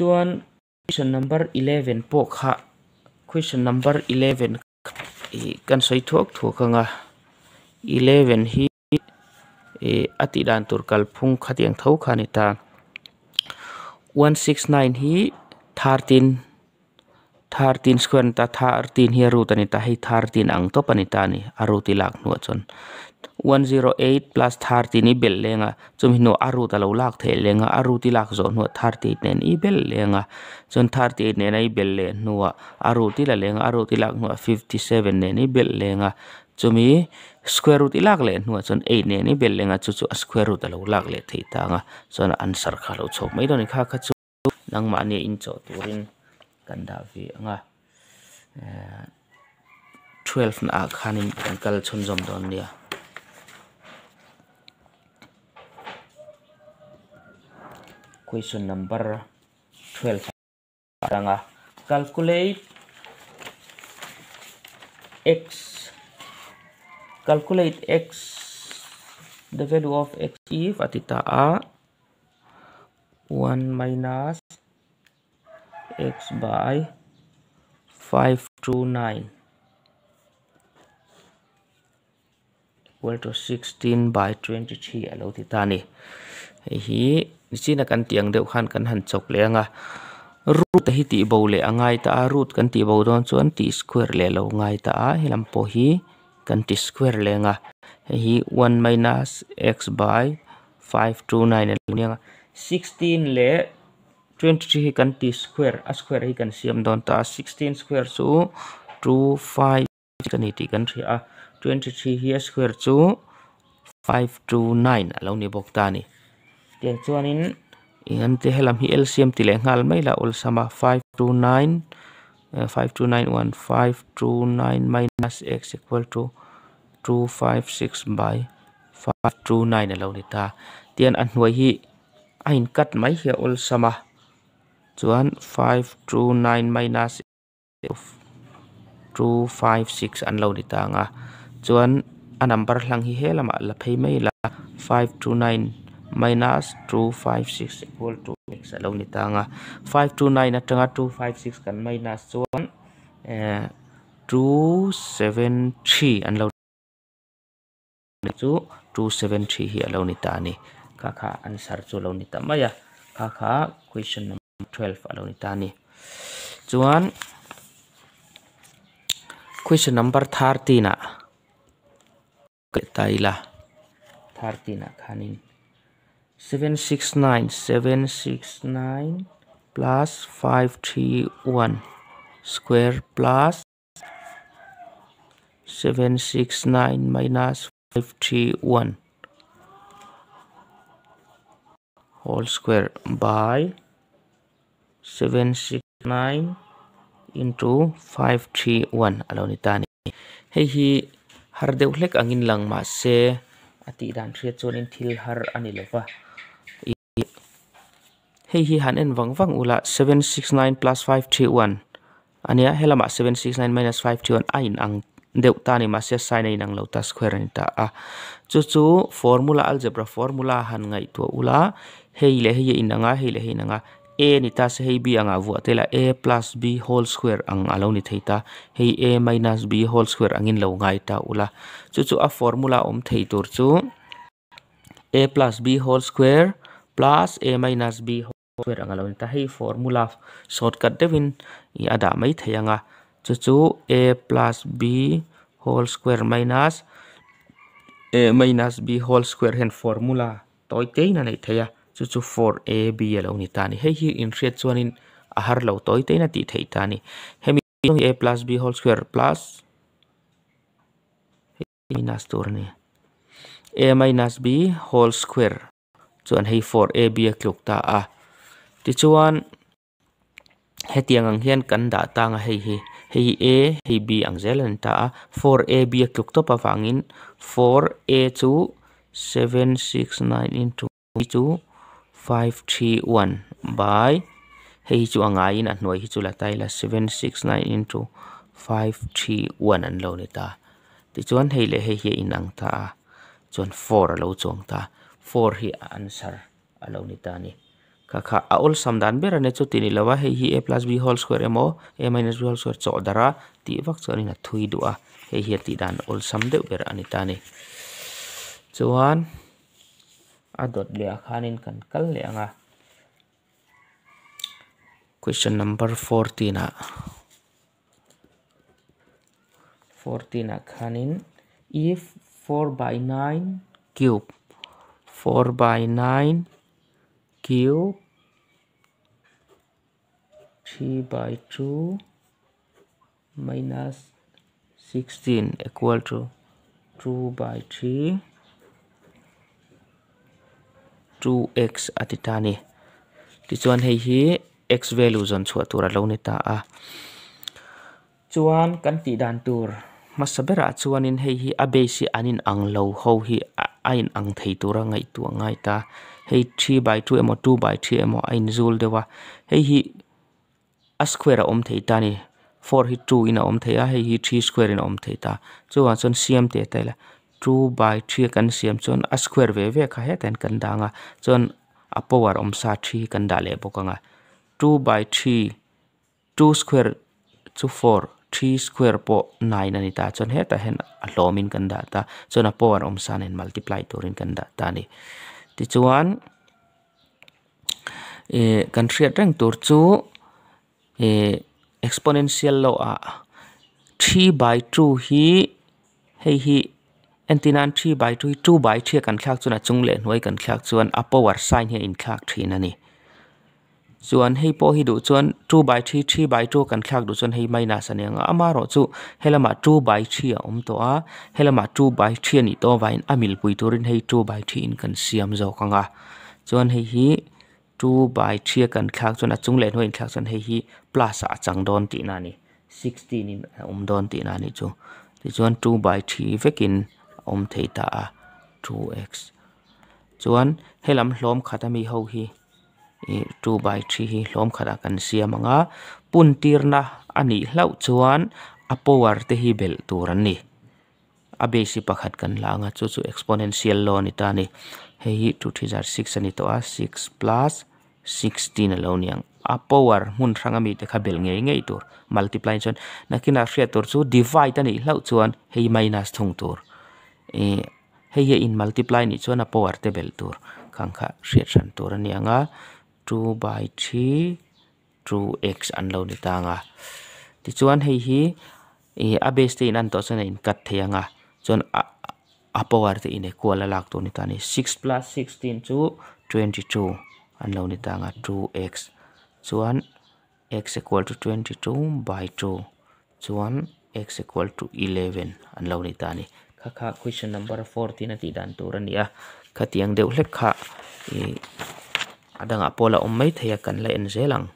chuan question number 11 pok kha question number 11 kan soi thok thok anga 11 hi e ati dan tur kal phung khatiang tho khani ta 169 hi 13 thar tin square ta thar tin hi ru tani ta hi thar ang to pani ta ni aru ti lak nu chon. 108 plus 30 ni bel lenga chum hinu aru ta lo lak the lenga aru ti lak zo nu 30 nen i bel lenga. Chon 30 nen ai bel le nuwa aru ti la lenga aru ti lak nu 57 nen i bel lenga. Chumi square root i lak le nu chon 8 nen i bel lenga chu chu square root lo lak le thei ta nga chon answer kha lo chok mai do ni kha kha chu nang ma ni in cho turin. Kan da vi anga 12 na khanin kan kal chun jom don nia question number 12 anga calculate x. Calculate x. The value of x if atita a 1 minus x by 5 to 9 equal to 16 by 23 alo ti ta ni hi chi na kan tiang deuh khan kan han chok le anga root hi ti bo le angai ta root kan ti bo don chuan t square le lo ngai ta a hilam po hi kan t square le nga hi 1 minus x by 5 to 9 alo 16 le 23 hi kan t square, a square hi kan siam don ta. 16 square chu 2 5 kan ti kan ri a. 23 hi a square chu 5 to 9 alo ni bok ta ni. Tiang chuan in ingan te helam hi LCM ti le ngal mai la ol sama. 529 529 529 minus x equal to 256 by 529 alo ni ta. Tian an hnuai hi ain cut mai hi ol sama. Chuan 5 to 9 minus 2 5 6 an lo ni ta nga chuan a number hlang hi helama la phei mai la. 5 to 9 minus 2 5 6 equal to x alo ni ta nga 5 to 9 atanga 2 5 6 kan minus chuan eh 2 7 3 an lo chu 2 7 3 hi alo ni ta ni. Kha kha answer chu lo ni ta. Maya kha kha question number twelve alo ni ta ni chuan question number thirteen à tay là thirteen à khanin seven six nine seven six nine plus five three one square plus seven six nine minus five three one whole square by 769 into 531 alo ni tani hei hi. Har deuh hlek angin lang ma se. Ati dan thria chon in thil har ani lova hei hi han en wang wang ula 769 plus 531 ania helama 769 minus 531 ain ang deuh tani ma se. Sin nang lo ta square ni ta a. Chu chu formula algebra formula han ngai to ula hei le hei inanga hei le hei inanga a ni ta se hei b anga vu atela a plus b whole square ang alo ni theita hei a minus b whole square angin lo ngai ta ula chu chu a formula om thei tur chu a plus b whole square plus a minus b whole square ang alo ni ta. Hei formula shortcut devin i dạ ada mai theyanga à. chu chu a plus b whole square minus a minus b whole square. Hen formula toy te na nei theia chu chu 4ab alo ni tani hei hi in riat chuanin a har lo toy te na ti thei tani hemi a plus b whole square plus minus tur ni a minus b whole square. Chuan hei 4ab a kluk ta a. Ti chuan hetiang ang hian kan da tanga hei hi. Hei a hei b ang zelan ta a. 4ab a kluk to pa wangin 4a chu 769 into 2 531 by hei chu anga in a hnuai hi chu la tai la 769 into 531 an lo ni ta. Ti chuan hei le hei hi in ang ta. Chuan 4 a lo chong ta. 4 hi answer a à lo ni ta ni kha kha, a ol sam dan ber ane chu tini lawa hei hi a plus b whole square emo a minus b whole square chaw dara ti vak chu ani na thui du a hei hi ti dan ol sam deuh ber ani ta ni chuan a dot le a khanin kan kal le anga question number 14 a 14 a khanin if 4 by 9 cube. 4 by 9 cube. 3 by 2 minus 16 equal to 2 by 3 2x atitani. Ti chuan hei hi x value zon chhuat tur a lo ni ta a. Chuan kan ti dan tur. Masabera chuan in hei hi a base anin ang lo, ho hi ain ang thei tura ngai tu ngai ta. Hei 3 by 2 emo 2 by 3 emo, ain zul dewa. Hei hi a square om thei ta ni. 4 hi 2 in om thei a, hei hi 3 square in om thei ta. Chuan chon cm te ta la 2 by 3 kan cm chon a square ve ve kha he ten kan danga chon a power om sa 3 kan da le bokanga 2 by 3 2 square to 4 3 square po 9 ani ta chon he ta hen a lomin kan da ta chon a power om san en multiply turin kan da ta ni ti chuan e kan thriat reng tur chu e exponential lo a 3 by 2 hi hei hi entinan 3 by 2 2 by 3 kan khlak chuna chung le noi kan khlak chuan a power sign he in khlak thin ani chuan hei po hi du chuan 2 by 3 3 by 2 kan khlak du chuan hei minus ani anga ama ro chu helama 2 by 3 a om to a helama 2 by 3 ni to vain amil pui turin hei 2 by 3 in kan siam zo kanga chuan hei hi 2 by 3 kan khlak chuan a chung le noi in khlak chuan hei hi plus a chang don ti na ni 16 in om don ti na ni chu ti chuan 2 by 3 vekin om thei ta a 2x chuan helam hlom khatami ho hi. 2 by 3 hi hlom khara kan siam anga pun tirna ani hlau chuan a power te hi bel tur an ni. A base pakhat kan la anga chu chu exponential law ni ta ni. Hei 2 3 6 ani to a 6 plus 16 alo niang a power mun ranga mi te kha bel ngei ngei tur. Multiply chon nakina hria tur chu divide ani hlau chuan hei minus thung tur e hei in multiply ni chuan a power bel tur. Khangkha hria than tur ani anga. 2 by 3 2x an lo ni ta nga ti chuan hei hi e a base te in an to chana in kat thei anga. Chon a power te in equal lak to ni ta ni. 6 plus 16 chu 22 an lo ni ta nga 2x chuan x equal to 22 by 2 chuan x equal to 11 an lo ni ta ni kha question number 14 ati dan tur ania khatiang hlek kha e adanga pola ummai theya kan la en zelang